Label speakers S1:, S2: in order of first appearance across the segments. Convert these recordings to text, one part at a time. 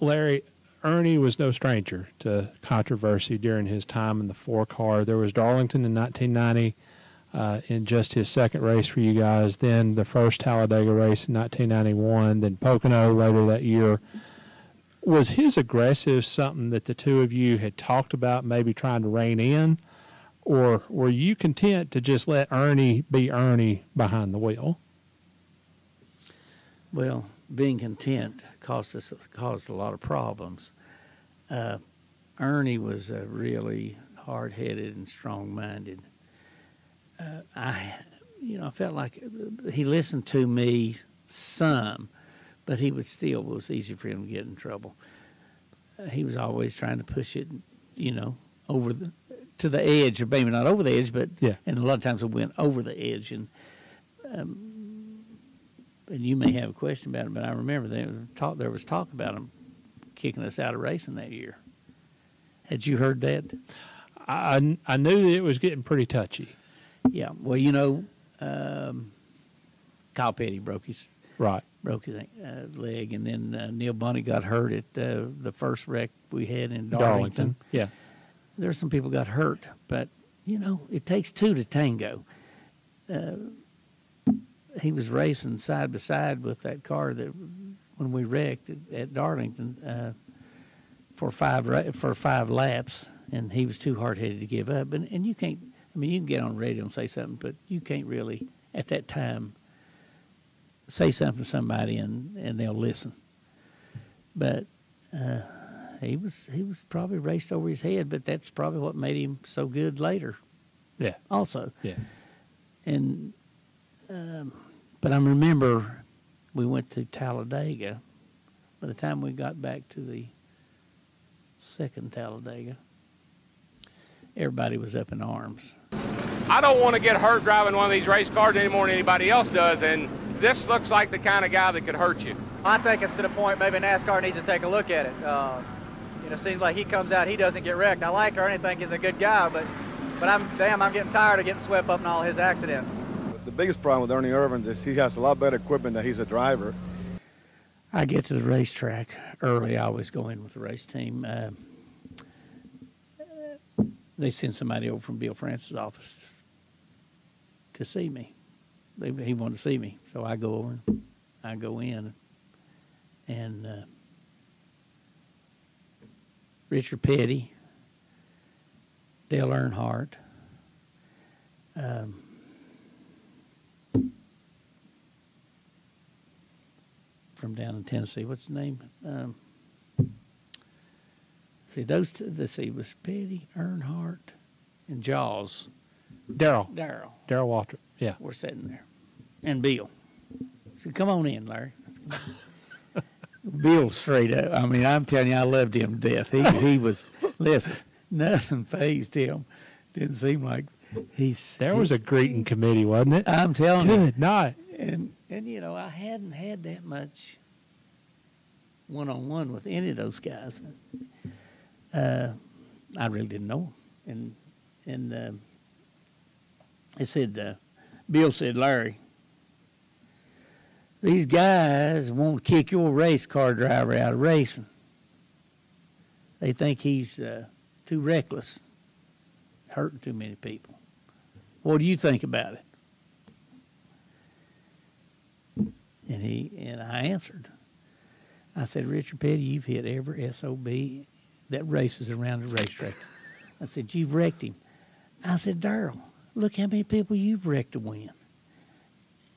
S1: Larry, Ernie was no stranger to controversy during his time in the four car. There was Darlington in 1990 uh, in just his second race for you guys, then the first Talladega race in 1991, then Pocono later that year. Was his aggressive something that the two of you had talked about, maybe trying to rein in, or were you content to just let Ernie be Ernie behind the wheel?
S2: Well, being content caused us caused a lot of problems. Uh, Ernie was uh, really hard headed and strong minded. Uh, I, you know, I felt like he listened to me some, but he would still it was easy for him to get in trouble. Uh, he was always trying to push it, you know, over the to the edge, or maybe not over the edge, but
S1: Yeah.
S2: and a lot of times it went over the edge and. Um, and you may have a question about it, but I remember there was talk, there was talk about him kicking us out of racing that year. Had you heard that?
S1: I, I knew that it was getting pretty touchy.
S2: Yeah. Well, you know, um, Kyle Petty broke his
S1: Right.
S2: broke his uh, leg, and then uh, Neil Bonnett got hurt at uh, the first wreck we had in Darlington.
S1: Darlington. Yeah.
S2: There's some people got hurt, but you know, it takes two to tango. He was racing side by side with that car that when we wrecked at, at Darlington uh, for five for five laps, and he was too hard headed to give up. And and you can't. I mean, you can get on radio and say something, but you can't really at that time say something to somebody and and they'll listen. But uh, he was he was probably raced over his head, but that's probably what made him so good later.
S1: Yeah.
S2: Also,
S1: Yeah.
S2: and um, but I remember we went to Talladega. By the time we got back to the second Talladega, everybody was up in arms.
S3: I don't want to get hurt driving one of these race cars any more than anybody else does, and this looks like the kind of guy that could hurt you.
S4: I think it's to the point maybe NASCAR needs to take a look at it. Uh, you know, seems like he comes out, he doesn't get wrecked. I like Ernie, think he's a good guy, but but I'm damn, I'm getting tired of getting swept up in all his accidents.
S5: The biggest problem with Ernie Irvan's is he has a lot better equipment than he's a driver.
S2: I get to the racetrack early. I always go in with the race team. Uh, they send somebody over from Bill France's office to see me. They, he wanted to see me, so I go over. And I go in, and uh, Richard Petty, Dale Earnhardt. Um, from down in Tennessee. What's the name? Um, see, those two, let's see, was Petty, Earnhardt, and Jaws.
S1: Darrell.
S2: Darrell
S1: Darrell Waltrip. Yeah.
S2: We're sitting there. And Bill. So come on in, Larry. Let's come on. Bill straight up. I mean, I'm telling you, I loved him to death. He, he was, listen, nothing phased him. Didn't seem like he's.
S1: There was a greeting committee, wasn't it?
S2: I'm telling you.
S1: Good night.
S2: and and you know I hadn't had that much one on one with any of those guys. Uh, I really didn't know and and uh, I said, uh, Bill said, Larry, these guys won't kick your race car driver out of racing. They think he's uh, too reckless, hurting too many people. What do you think about it? And he and I answered. I said, Richard Petty, you've hit every SOB that races around the racetrack. I said, You've wrecked him. I said, Darrell, look how many people you've wrecked to win.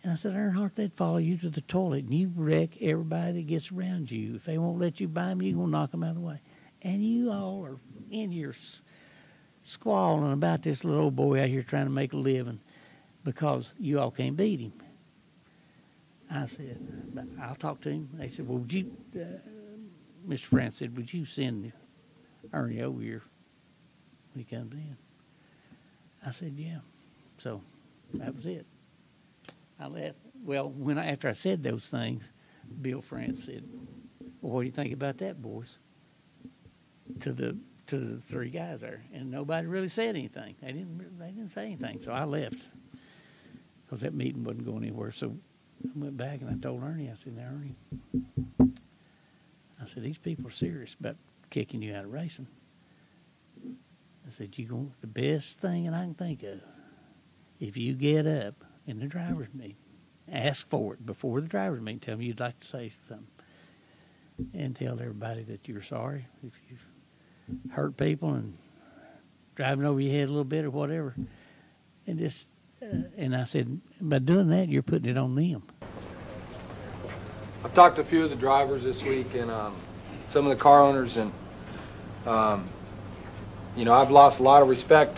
S2: And I said, Earnhardt, they'd follow you to the toilet and you wreck everybody that gets around you. If they won't let you buy them, you're going to knock them out of the way. And you all are in your squalling about this little boy out here trying to make a living because you all can't beat him. I said, I'll talk to him. They said, well, would you, uh, Mr. France said, would you send Ernie over here when he comes in? I said, yeah. So that was it. I left. Well, when I, after I said those things, Bill France said, well, what do you think about that, boys? To the to the three guys there, and nobody really said anything. They didn't. They didn't say anything. So I left because that meeting wasn't going anywhere. So I went back and I told Ernie. I said, "Now, Ernie," I said, these people are serious about kicking you out of racing. I said, You're going the best thing that I can think of. If you get up in the driver's meeting, ask for it before the driver's meeting. Tell me you'd like to say something, and tell everybody that you're sorry if you've hurt people and driving over your head a little bit or whatever. And just, uh, and I said, by doing that, you're putting it on them.
S6: I've talked to a few of the drivers this week and um, some of the car owners, and um, you know I've lost a lot of respect.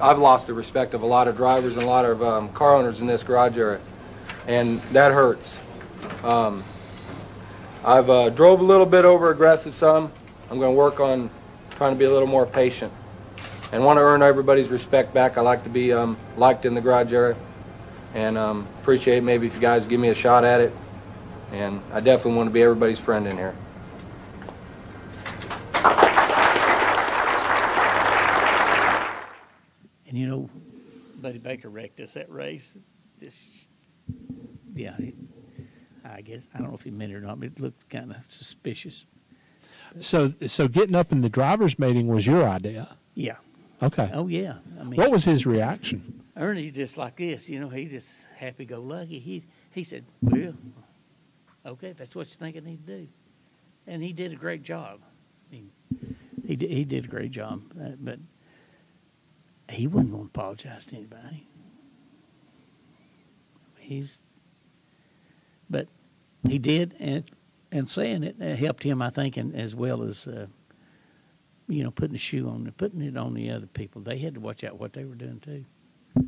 S6: I've lost the respect of a lot of drivers and a lot of um, car owners in this garage area, and that hurts. Um, I've uh, drove a little bit over aggressive some. I'm going to work on trying to be a little more patient and want to earn everybody's respect back. I like to be um, liked in the garage area, and um, appreciate maybe if you guys give me a shot at it and I definitely want to be everybody's friend in here.
S2: And you know, Buddy Baker wrecked us that race. Just, yeah, it, I guess I don't know if he meant it or not, but it looked kind of suspicious.
S1: So, so getting up in the drivers' meeting was your idea.
S2: Yeah.
S1: Okay.
S2: Oh yeah. I mean,
S1: What was his reaction?
S2: Ernie's just like this. You know, he just happy-go-lucky. He he said, "Well, okay, if that's what you think I need to do," and he did a great job. Mean, he did, he did a great job, uh, but he wasn't going to apologize to anybody. He's, but he did, and and saying it uh, helped him, I think, and as well as. Uh, you know, putting the shoe on, putting it on the other people. They had to watch out what they were doing too.